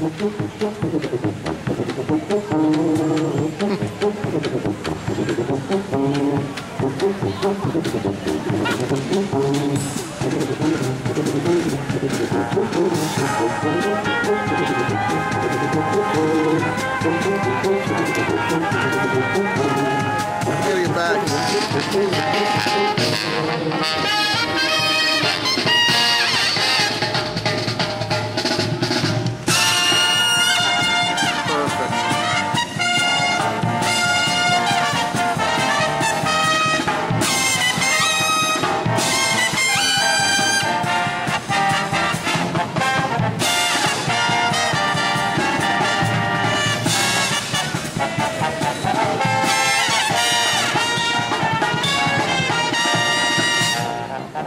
I'll get you back.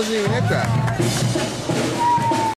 Raposineta.